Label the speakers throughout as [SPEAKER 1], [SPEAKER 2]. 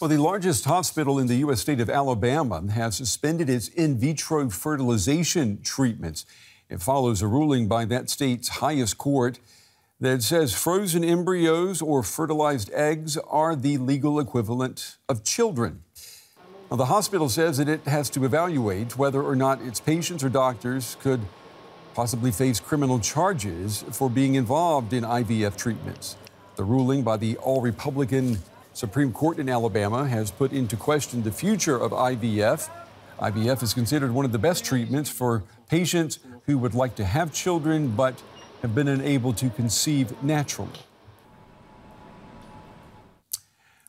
[SPEAKER 1] Well, the largest hospital in the U.S. state of Alabama has suspended its in vitro fertilization treatments. It follows a ruling by that state's highest court that says frozen embryos or fertilized eggs are the legal equivalent of children. Now, the hospital says that it has to evaluate whether or not its patients or doctors could possibly face criminal charges for being involved in IVF treatments. The ruling by the all Republican Supreme Court in Alabama has put into question the future of IVF. IVF is considered one of the best treatments for patients who would like to have children but have been unable to conceive naturally.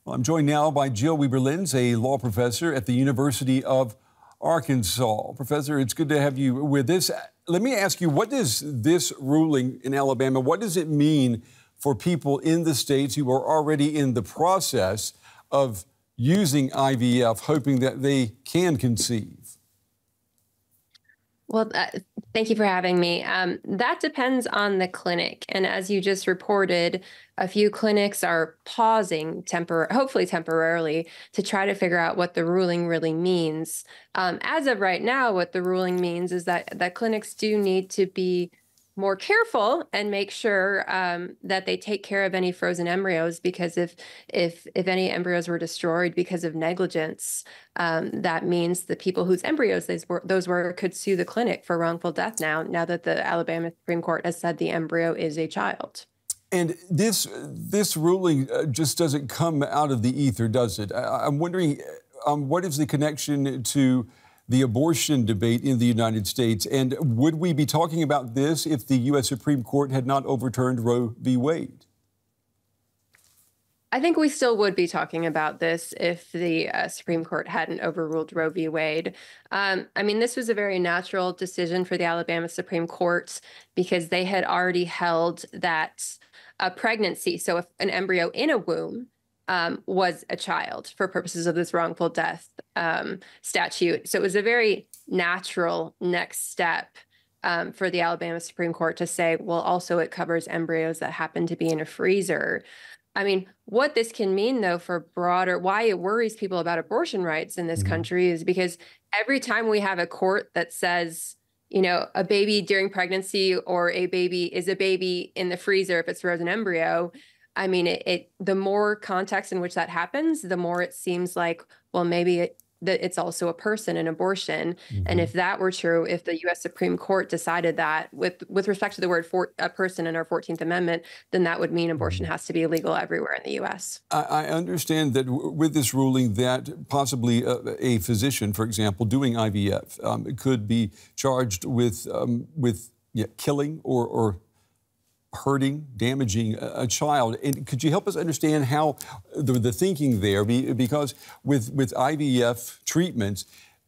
[SPEAKER 1] Well, I'm joined now by Jill Wieber Lens, a law professor at the University of Arkansas. Professor, it's good to have you with us. Let me ask you, what does this ruling in Alabama, what does it mean for people in the states who are already in the process of using IVF, hoping that they can conceive?
[SPEAKER 2] Well, uh, thank you for having me. Um, that depends on the clinic. And as you just reported, a few clinics are pausing, tempor- hopefully temporarily, to try to figure out what the ruling really means. Um, as of right now, what the ruling means is that, that clinics do need to be more careful and make sure um, that they take care of any frozen embryos because if if if any embryos were destroyed because of negligence um, that means the people whose embryos those were, those were could sue the clinic for wrongful death now now that the alabama supreme court has said the embryo is a child.
[SPEAKER 1] And this this ruling uh, just doesn't come out of the ether does it? I, am wondering um, what is the connection to the abortion debate in the United States. And would we be talking about this if the U.S. Supreme Court had not overturned Roe v. Wade?
[SPEAKER 2] I think we still would be talking about this if the uh, Supreme Court hadn't overruled Roe v. Wade. Um, I mean, this was a very natural decision for the Alabama Supreme Court because they had already held that a pregnancy, so if an embryo in a womb, um, was a child for purposes of this wrongful death um, statute. So it was a very natural next step um, for the Alabama Supreme Court to say, well, also it covers embryos that happen to be in a freezer. I mean, what this can mean, though, for broader, why it worries people about abortion rights in this mm-hmm. country is because every time we have a court that says, you know, a baby during pregnancy or a baby is a baby in the freezer if it's frozen embryo, I mean, it, it, the more context in which that happens, the more it seems like, well, maybe it, that it's also a person in abortion. Mm-hmm. And if that were true, if the U.S. Supreme Court decided that with with respect to the word for, a person in our Fourteenth Amendment, then that would mean abortion mm-hmm. has to be illegal everywhere in the U.S.
[SPEAKER 1] I, I understand that w- with this ruling, that possibly a, a, physician, for example, doing IVF, um, could be charged with um, with yeah, killing or, or hurting, damaging a, child. And could you help us understand how the, the thinking there? Because with, with IVF treatments,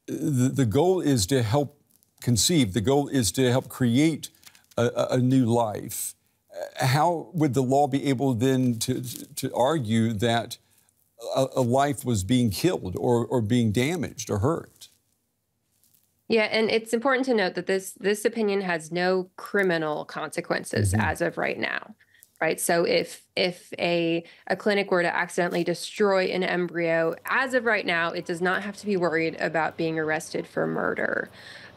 [SPEAKER 1] the, the goal is to help conceive, the goal is to help create a, a new life. How would the law be able then to, to argue that a, a life was being killed or, or being damaged or hurt?
[SPEAKER 2] Yeah, and it's important to note that this this opinion has no criminal consequences mm-hmm. as of right now. Right. So if if a a clinic were to accidentally destroy an embryo, as of right now, it does not have to be worried about being arrested for murder.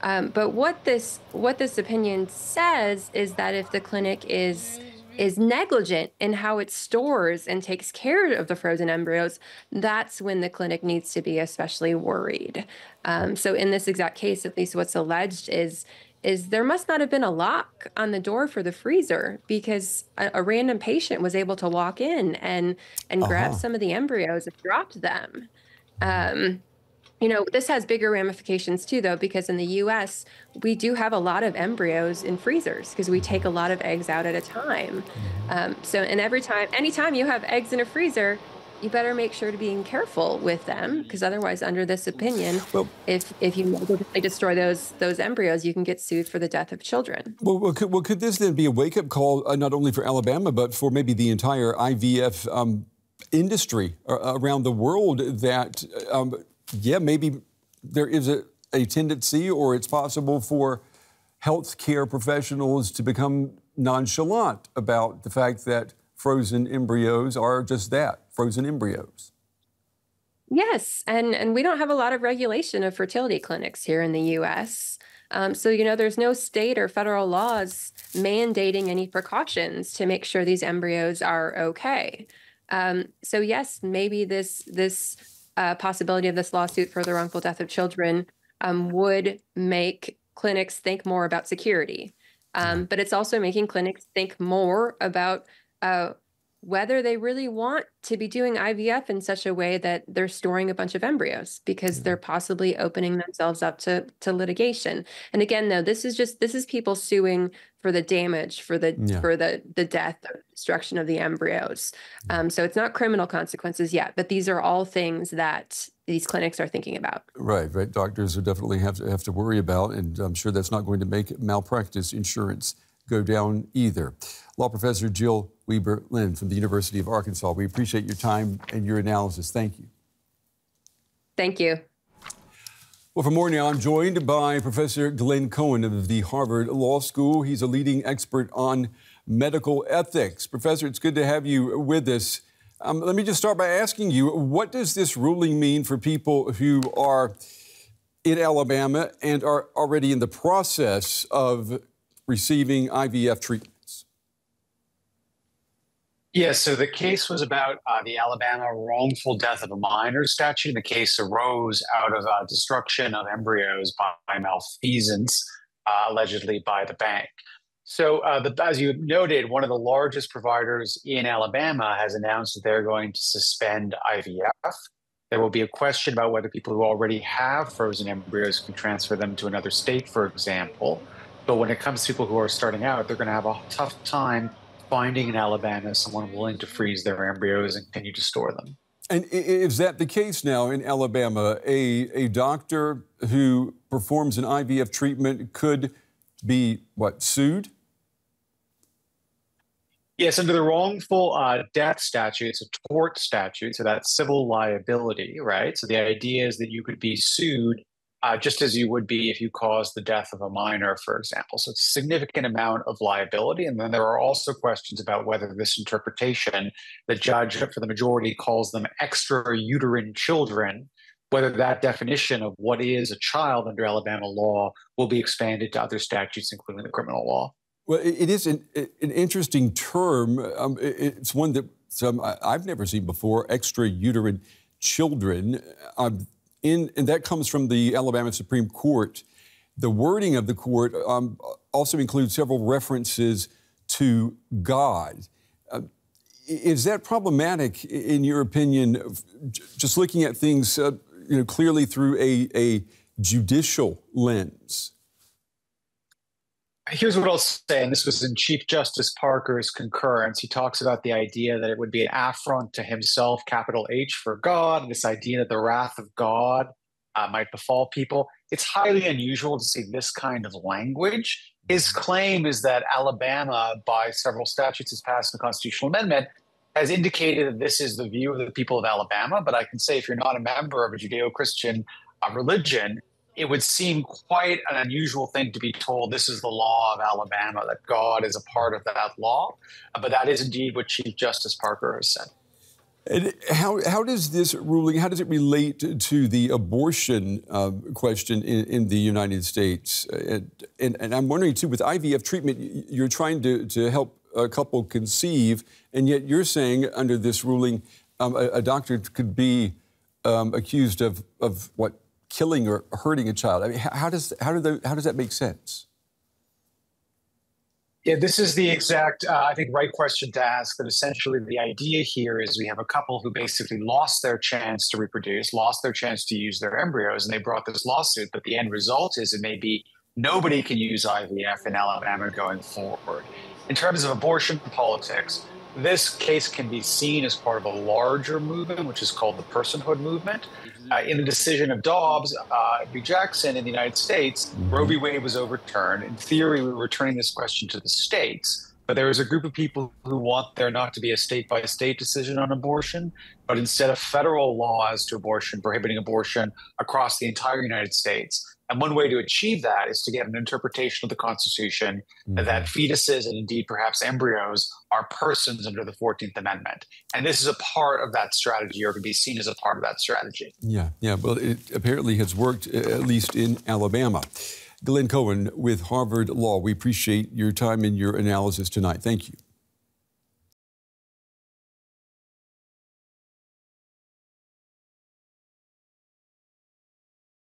[SPEAKER 2] Um, but what this what this opinion says is that if the clinic is is negligent in how it stores and takes care of the frozen embryos, that's when the clinic needs to be especially worried. Um, so in this exact case, at least what's alleged is is there must not have been a lock on the door for the freezer because a, a random patient was able to walk in and and uh-huh. grab some of the embryos and dropped them. Um, you know, this has bigger ramifications too, though, because in the US, we do have a lot of embryos in freezers because we take a lot of eggs out at a time. Mm-hmm. Um, so, and every time, anytime you have eggs in a freezer, you better make sure to be careful with them because otherwise, under this opinion, well, if if you destroy those those embryos, you can get sued for the death of children.
[SPEAKER 1] Well, well, could, well, could this then be a wake up call uh, not only for Alabama but for maybe the entire IVF um, industry uh, around the world that um, yeah, maybe there is a, a tendency or it's possible for healthcare professionals to become nonchalant about the fact that frozen embryos are just that frozen embryos.
[SPEAKER 2] Yes, and and we don't have a lot of regulation of fertility clinics here in the U.S. Um, so you know, there's no state or federal laws mandating any precautions to make sure these embryos are okay. Um, so yes, maybe this this uh, possibility of this lawsuit for the wrongful death of children um, would make clinics think more about security. Um, but it's also making clinics think more about uh, whether they really want to be doing IVF in such a way that they're storing a bunch of embryos because they're possibly opening themselves up to to litigation. And again, though, this is just this is people suing for the damage, for the yeah. for the the death or destruction of the embryos. Um, so it's not criminal consequences yet, but these are all things that these clinics are thinking about.
[SPEAKER 1] Right, right. Doctors will definitely have to have to worry about, and I'm sure that's not going to make malpractice insurance go down either. Law professor Jill Wieber Lens from the University of Arkansas. We appreciate your time and your analysis. Thank you.
[SPEAKER 2] Thank you.
[SPEAKER 1] Well, for more now, I'm joined by Professor Glenn Cohen of the Harvard Law School. He's a leading expert on medical ethics. Professor, it's good to have you with us. Um, let me just start by asking you what does this ruling mean for people who are in Alabama and are already in the process of receiving IVF treatments?
[SPEAKER 3] Yes, so the case was about uh, the Alabama wrongful death of a minor statute. The case arose out of uh, destruction of embryos by malfeasance, uh, allegedly by the bank. So, uh, the, as you noted, one of the largest providers in Alabama has announced that they're going to suspend IVF. There will be a question about whether people who already have frozen embryos can transfer them to another state, for example. But when it comes to people who are starting out, they're going to have a tough time finding in Alabama someone willing to freeze their embryos and continue to store them.
[SPEAKER 1] And is that the case now in Alabama? A, a doctor who performs an IVF treatment could be, what, sued?
[SPEAKER 3] Yes, under the wrongful uh, death statute, it's a tort statute, so that's civil liability, right? So the idea is that you could be sued uh, just as you would be if you caused the death of a minor, for example. So it's a significant amount of liability. And then there are also questions about whether this interpretation, the judge for the majority calls them extra uterine children, whether that definition of what is a child under Alabama law will be expanded to other statutes, including the criminal law.
[SPEAKER 1] Well, it is an, an interesting term. Um, it's one that some, I've never seen before extra uterine children. Um, in, and that comes from the Alabama Supreme Court. The wording of the court um, also includes several references to God. Uh, is that problematic, in your opinion, just looking at things uh, you know, clearly through a, a judicial lens?
[SPEAKER 3] Here's what I'll say, and this was in Chief Justice Parker's concurrence. He talks about the idea that it would be an affront to himself, capital H for God, this idea that the wrath of God uh, might befall people. It's highly unusual to see this kind of language. His claim is that Alabama, by several statutes, has passed a constitutional amendment, has indicated that this is the view of the people of Alabama. But I can say, if you're not a member of a Judeo Christian uh, religion, it would seem quite an unusual thing to be told this is the law of Alabama, that God is a part of that law. But that is indeed what Chief Justice Parker has said.
[SPEAKER 1] And how, how does this ruling, how does it relate to the abortion uh, question in, in, the United States? And, and, and, I'm wondering, too, with IVF treatment, you're trying to, to help a couple conceive, and yet you're saying under this ruling, um, a, a, doctor could be um, accused of, of what, killing or hurting a child. I mean, how does how do how does that make sense?
[SPEAKER 3] Yeah, this is the exact, uh, I think, right question to ask. That essentially the idea here is we have a couple who basically lost their chance to reproduce, lost their chance to use their embryos, and they brought this lawsuit. But the end result is it may be nobody can use IVF in Alabama going forward. In terms of abortion politics, this case can be seen as part of a larger movement, which is called the personhood movement. Uh, in the decision of Dobbs uh, v. Jackson in the United States, mm-hmm. Roe v. Wade was overturned. In theory, we were returning this question to the states, but there is a group of people who want there not to be a state by state decision on abortion, but instead a federal law as to abortion, prohibiting abortion across the entire United States. And one way to achieve that is to get an interpretation of the Constitution mm-hmm. that fetuses and indeed perhaps embryos are persons under the 14th Amendment. And this is a part of that strategy or to be seen as a part of that strategy.
[SPEAKER 1] Yeah, yeah. Well, it apparently has worked, at least in Alabama. Glenn Cohen with Harvard Law, we appreciate your time and your analysis tonight. Thank you.